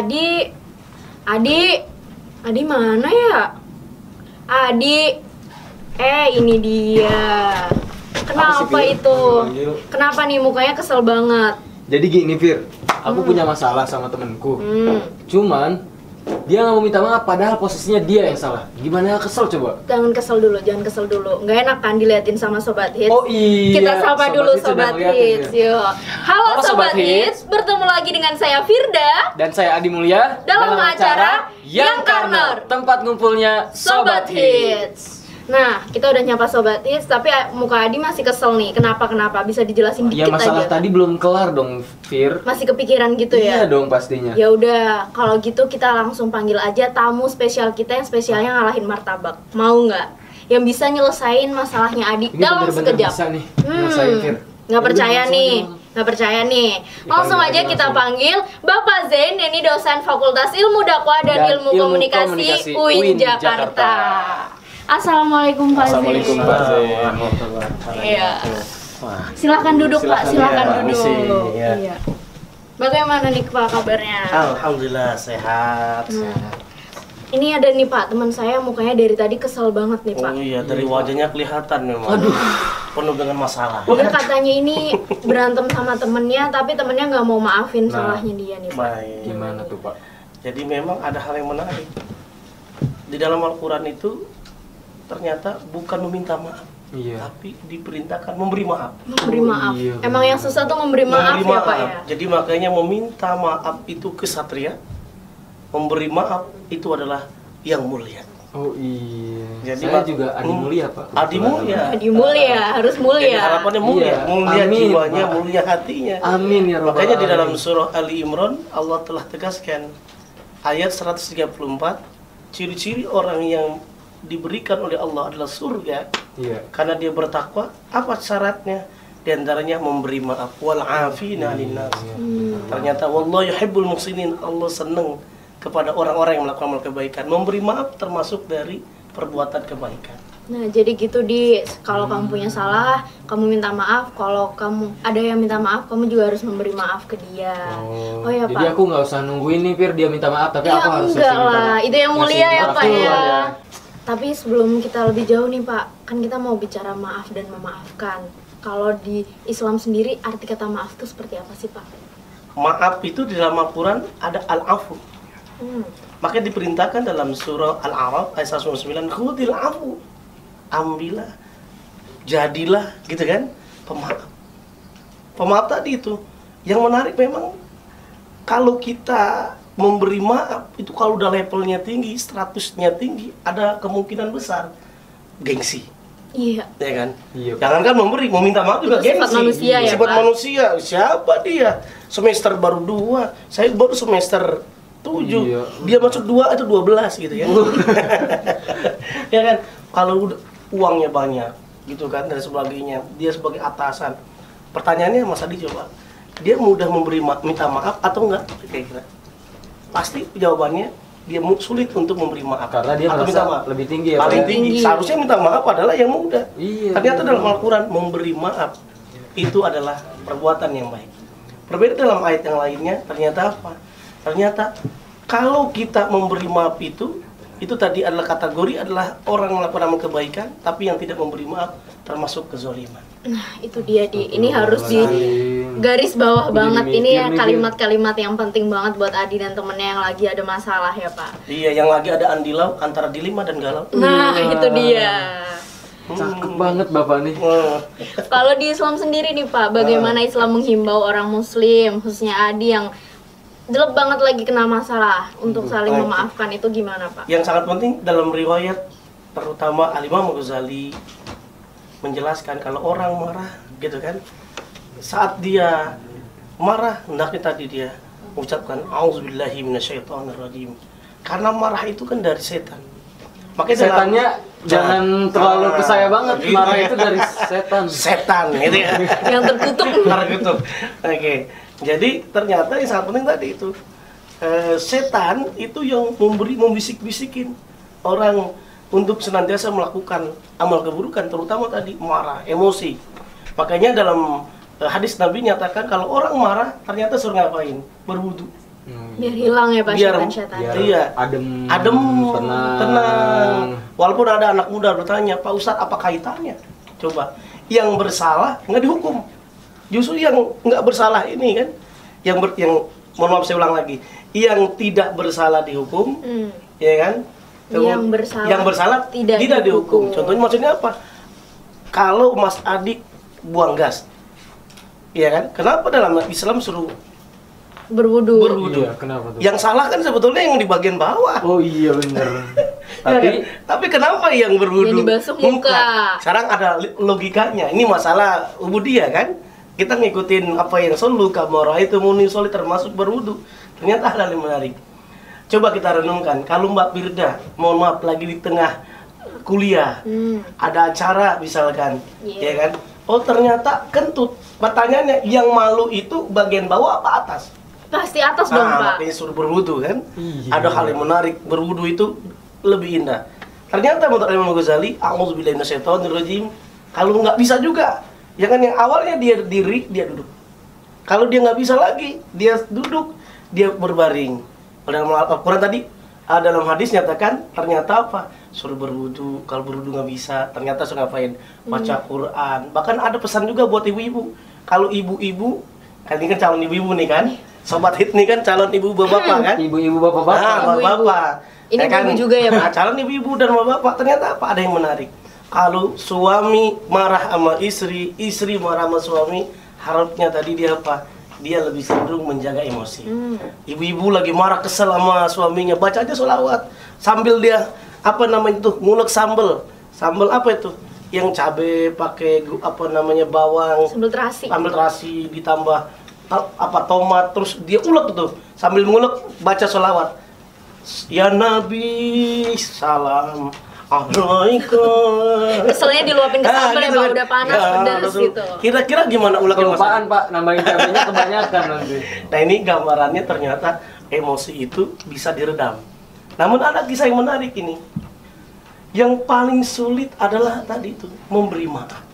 Adi, Adi, Adi mana ya? Adi, eh ini dia. Kenapa itu? Kenapa nih mukanya kesel banget? Jadi gini Fir, aku punya masalah sama temenku. Hmm, Cuman dia nggak mau minta maaf padahal posisinya dia yang salah. Gimana kesel coba? jangan kesel dulu, jangan kesel dulu. Nggak enak kan diliatin sama sobat hits. Oh iya. Kita sapa dulu Hits sobat hits. Fir. Yuk. Halo Halo, sobat, Sobat hits. Hits. bertemu lagi dengan saya Firda. Dan saya Adi Mulia Dalam acara Yang Corner. tempat ngumpulnya Sobat Hits. Nah, kita udah nyapa Sobat Hits, tapi eh, muka Adi masih kesel nih. Kenapa kenapa? Bisa dijelasin Ya dikit masalah aja. tadi belum kelar dong, Fir. Masih kepikiran gitu Iya ya? dong pastinya. Ya udah, kalau gitu kita langsung panggil aja tamu spesial kita yang spesialnya ngalahin martabak. Mau nggak? Yang bisa nyelesain masalahnya Adi Ini dalam bener-bener sekejap. bisa nih, Hmm, Fir. nggak Ya percaya langsung nih, aja. nggak percaya nih. Langsung aja aja kita langsung. panggil Bapak Zain, ini dosen Fakultas Ilmu Dakwah dan, Dan Ilmu, Ilmu Komunikasi, Komunikasi UIN, UIN Jakarta. Jakarta. Assalamualaikum Pak Zain. Assalamualaikum Pak Zain. Iya. Silakan duduk Pak, Silakan, ya, duduk. permisi, ya. Iya. Bagaimana nih Pak kabarnya? Alhamdulillah sehat. Hmm. Ini ada nih Pak, teman saya mukanya dari tadi kesel banget nih Pak. Oh iya, dari wajahnya kelihatan memang. Aduh. Penuh dengan masalah. Dia katanya ini berantem sama temennya, tapi temennya nggak mau maafin Nah. salahnya dia nih Pak. Baik. Gimana tuh, Pak? Jadi memang ada hal yang menarik. Di dalam Al-Quran itu ternyata bukan meminta maaf, Iya. tapi diperintahkan memberi maaf. Memberi Oh, maaf. iya, Emang yang susah tuh memberi maaf memberi ya Pak ya. Jadi makanya meminta maaf itu kesatria, memberi maaf itu adalah yang mulia. Oh iya. Jadi, saya juga Adi hmm, Mulia, Pak. Adi mulia. Adi mulia, harus Jadi mulia. harapannya mulia, Iya. mulia Amin, jiwanya, Pak. mulia hatinya. Amin ya Rabbal Makanya di dalam surah Ali Imran Allah telah tegaskan ayat 134 ciri-ciri orang yang diberikan oleh Allah adalah surga Iya. karena dia bertakwa. Apa syaratnya? Di antaranya memberi maaf wal afina 'anil nas. Hmm. Ternyata wallahu yuhibbul muhsinin. Allah senang kepada orang-orang yang melakukan amal kebaikan. Memberi maaf termasuk dari perbuatan kebaikan. Nah, jadi gitu di kalau kamu punya salah, kamu minta maaf. Kalau kamu ada yang minta maaf, kamu juga harus memberi maaf ke dia. Oh, Oh, ya jadi Pak. aku nggak usah nungguin nih Fir dia minta maaf tapi Ya aku harus enggak lah, maaf. itu yang mulia ya Pak duluan ya. Tapi sebelum kita lebih jauh nih Pak, kan kita mau bicara maaf dan memaafkan. Kalau di Islam sendiri arti kata maaf itu seperti apa sih Pak? Maaf itu di dalam Al-Quran ada al-afu. Hmm. Maka diperintahkan dalam surah Al-A'raf ayat 109, "Khudil afu." Ambillah, jadilah, gitu kan? Pemaaf. Pemaaf tadi itu yang menarik memang kalau kita memberi maaf itu kalau udah levelnya tinggi, statusnya tinggi, ada kemungkinan besar gengsi, Iya. ya kan? Iya. Jangan kan memberi, mau minta maaf juga Itu sifat gengsi. manusia ya, Sifat Pak? manusia. Siapa dia? Semester baru dua, saya baru semester tujuh. Iya. Dia masuk dua itu dua belas gitu ya. ya kan? Kalau udah uangnya banyak, gitu kan dan sebagainya, dia sebagai atasan. Pertanyaannya Mas Adi coba, dia mudah memberi ma- minta maaf atau enggak? Kira-kira. Pasti jawabannya dia sulit untuk memberi maaf. Karena dia atau merasa lebih tinggi ya, Paling ya? tinggi. Tinggi. Seharusnya minta maaf adalah yang mudah. Iya. Ternyata iya. dalam Al-Quran memberi maaf itu adalah perbuatan yang baik. Berbeda dalam ayat yang lainnya, ternyata apa? Ternyata kalau kita memberi maaf itu, itu tadi adalah kategori adalah orang melakukan amal kebaikan, tapi yang tidak memberi maaf termasuk kezoliman. Nah, itu dia di. Ini harus di. Garis bawah banget jadi ini mikir ya kalimat-kalimat yang penting banget buat Adi dan temennya yang lagi ada masalah ya Pak. Iya, yang lagi ada andilau antara dilema dan galau. Nah, Iya. itu dia. Cakep banget Bapak nih. Hmm. Kalau di Islam sendiri nih Pak, bagaimana Islam menghimbau orang Muslim, khususnya Adi yang jelek banget lagi kena masalah untuk saling Oke. memaafkan itu gimana Pak? Yang sangat penting dalam riwayat terutama Al-Imam Ghazali menjelaskan kalau orang marah gitu kan saat dia marah hendaknya tadi dia mengucapkan auzubillahi minasyaitonirrajim karena marah itu kan dari setan makanya dalam- Setannya jangan terlalu ke saya banget. Gitu Marah ya. itu dari setan. setan gitu ya Yang terkutuk. Marah gitu oke jadi ternyata yang sangat penting tadi itu eh, setan itu yang memberi membisik-bisikin orang untuk senantiasa melakukan amal keburukan terutama tadi marah emosi makanya dalam hadis Nabi nyatakan kalau orang marah ternyata suruh ngapain berwudu Hmm. Biar hilang ya Pak. Biar Iya. adem, adem tenang. tenang walaupun ada anak muda bertanya Pak Ustadz apa kaitannya coba yang bersalah nggak dihukum justru yang nggak bersalah ini kan yang ber, yang mohon maaf saya ulang lagi yang tidak bersalah dihukum Hmm. ya kan Yang bersalah yang bersalah tidak tidak, dihukum. dihukum. contohnya maksudnya apa kalau Mas Adik buang gas ya kan kenapa dalam Islam suruh Berwudu. berwudu Iya, kenapa tuh? yang salah kan sebetulnya yang di bagian bawah Oh iya bener. Ya Tapi kan? tapi kenapa yang berwudu Yang dibasuh muka. Sekarang ada logikanya. Ini masalah ubudiyah kan? Kita ngikutin apa yang solu kamera itu muni soli termasuk berwudu. Ternyata ada yang menarik. Coba kita renungkan. Kalau Mbak Firda, mohon maaf lagi di tengah kuliah, Hmm. ada acara misalkan, Iya. ya kan? Oh ternyata kentut. Pertanyaannya, yang malu itu bagian bawah apa atas? Pasti atas dong Nah, Pak. makanya suruh berwudu kan? Iya. Ada hal yang menarik, berwudu itu lebih indah. Ternyata menurut Imam Ghazali, minasyaitonirrajim, kalau nggak bisa juga, ya kan yang awalnya dia diri, dia duduk. Kalau dia nggak bisa lagi, dia duduk, dia berbaring. Kalau dalam Al-Quran tadi, ah, dalam hadis nyatakan, ternyata apa? Suruh berwudu, kalau berwudu nggak bisa, ternyata suruh ngapain? Baca Quran. Bahkan ada pesan juga buat ibu-ibu. Kalau ibu-ibu, kan ini kan calon ibu-ibu nih kan? Sobat hit nih kan calon ibu bapak kan? ibu-ibu bapak-bapak. Nah, Ibu-ibu. bapak. Ini ibu juga ya, Pak? Nah, calon ibu-ibu dan bapak ternyata apa? Ada yang menarik. Kalau suami marah sama istri, istri marah sama suami, harapnya tadi dia apa? Dia lebih cenderung menjaga emosi. Hmm. Ibu-ibu lagi marah kesel sama suaminya, baca aja sholawat sambil dia apa namanya itu ngulek sambel. Sambel apa itu? Yang cabe pakai apa namanya bawang, Sambal terasi. ambil terasi ditambah ta- apa tomat terus dia ulek tuh sambil ngulek baca sholawat ya Nabi salam alaikum Keselnya diluapin ke Ah, sambal ya gitu Pak, udah panas, Ya, pedas gitu. kira-kira gimana Mas? Kelupaan pak, nambahin cabenya kebanyakan nanti. Nah ini gambarannya ternyata emosi itu bisa diredam. Namun ada kisah yang menarik ini. Yang paling sulit adalah tadi itu memberi maaf.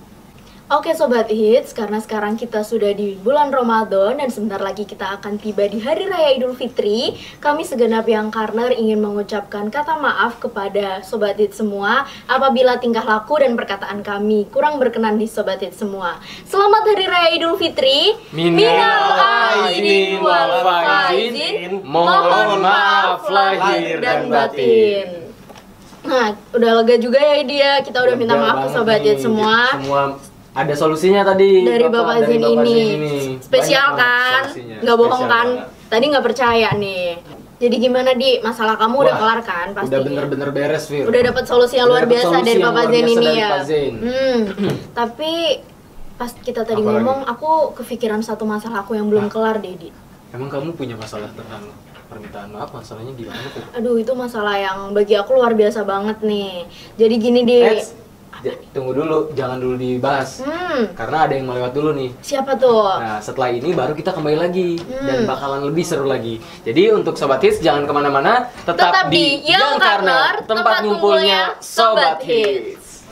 Oke Sobat Hits, karena sekarang kita sudah di bulan Ramadan dan sebentar lagi kita akan tiba di Hari Raya Idul Fitri Kami segenap yang Karner ingin mengucapkan kata maaf kepada Sobat Hits semua Apabila tingkah laku dan perkataan kami kurang berkenan di Sobat Hits semua Selamat Hari Raya Idul Fitri Minal aidin wal faizin. Mohon maaf lahir dan batin. Nah, udah lega juga ya dia. Kita udah minta maaf ke Sobat. Hits semua Semua ada solusinya tadi. dari Bapak, dari Bapak ini. Ini. Spesial Banyak kan? Nggak bohong Spesial kan? banget. Tadi nggak percaya nih. Jadi gimana di masalah kamu udah Wah, kelar kan pasti? Udah bener-bener beres, Fir. Udah dapat solusi yang Udah luar biasa solusi dari Bapak Zen ini ya. Hmm. Tapi pas kita tadi Apalagi? ngomong, aku kepikiran satu masalah aku yang belum Hah? kelar, Dedi. Emang kamu punya masalah tentang permintaan maaf? Masalahnya gimana tuh? Aduh, itu masalah yang bagi aku luar biasa banget nih. Jadi gini, j- tunggu dulu, jangan dulu dibahas. Hmm, Karena ada yang melewat dulu nih. siapa tuh? Nah, setelah ini baru kita kembali lagi dan Hmm. bakalan lebih seru lagi. Jadi untuk sobat hits jangan ke mana-mana, tetap, Tetap di Young Corner, tempat ngumpulnya Sobat Hits.